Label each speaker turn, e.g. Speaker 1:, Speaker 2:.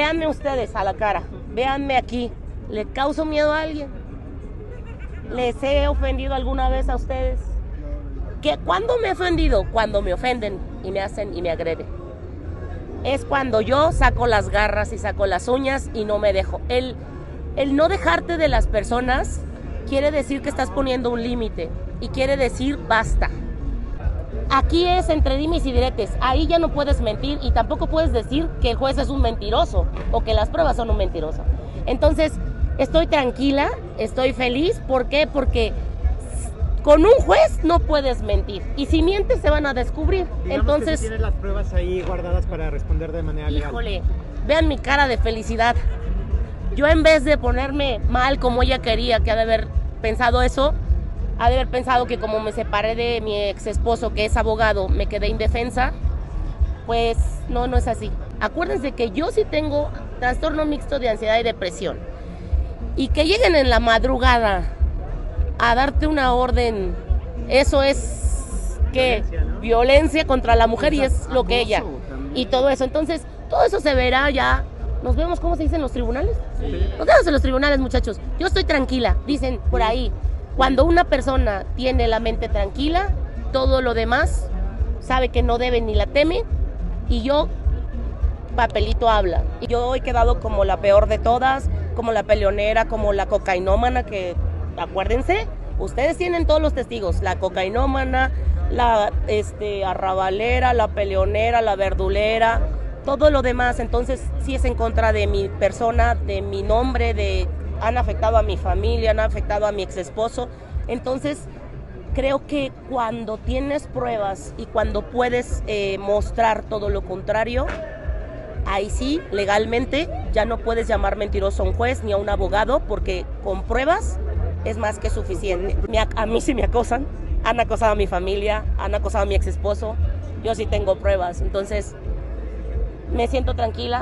Speaker 1: Véanme ustedes a la cara, véanme aquí. ¿Le causo miedo a alguien? ¿Les he ofendido alguna vez a ustedes? ¿Que ¿Cuándo me he ofendido? Cuando me ofenden y me hacen y me agreden. Es cuando yo saco las garras y saco las uñas y no me dejo. El, el no dejarte de las personas quiere decir que estás poniendo un límite y quiere decir basta. Aquí es entre dimes y diretes. Ahí ya no puedes mentir y tampoco puedes decir que el juez es un mentiroso o que las pruebas son un mentiroso. Entonces, estoy tranquila, estoy feliz. ¿Por qué? Porque con un juez no puedes mentir. Y si mientes, se van a descubrir.
Speaker 2: Digamos
Speaker 1: Entonces,
Speaker 2: que tienes las pruebas ahí guardadas para responder de manera legal.
Speaker 1: híjole, vean mi cara de felicidad. Yo en vez de ponerme mal como ella quería, que ha de haber pensado eso, ha de haber pensado que como me separé de mi ex esposo, que es abogado, me quedé indefensa, pues no, no es así. Acuérdense que yo sí tengo trastorno mixto de ansiedad y depresión. Y que lleguen en la madrugada a darte una orden, eso es que
Speaker 2: Violencia, ¿no?
Speaker 1: violencia contra la mujer y es lo que ella.
Speaker 3: también.
Speaker 1: Y todo eso. Entonces, todo eso se verá ya. Nos vemos, ¿cómo se dice en los tribunales? Nos vemos en los tribunales, muchachos. Yo estoy tranquila, dicen por ahí. Cuando una persona tiene la mente tranquila, todo lo demás sabe que no debe ni la teme. Y yo, papelito habla. Yo he quedado como la peor de todas, como la peleonera, como la cocainómana, que acuérdense, ustedes tienen todos los testigos, la cocainómana, la este, arrabalera, la peleonera, la verdulera, todo lo demás. Entonces, sí es en contra de mi persona, de mi nombre, de han afectado a mi familia, han afectado a mi ex esposo. Entonces, creo que cuando tienes pruebas y cuando puedes eh, mostrar todo lo contrario, ahí sí, legalmente, ya no puedes llamar mentiroso a un juez ni a un abogado porque con pruebas es más que suficiente. A mí sí me acosan, han acosado a mi familia, han acosado a mi ex esposo, yo sí tengo pruebas, entonces me siento tranquila.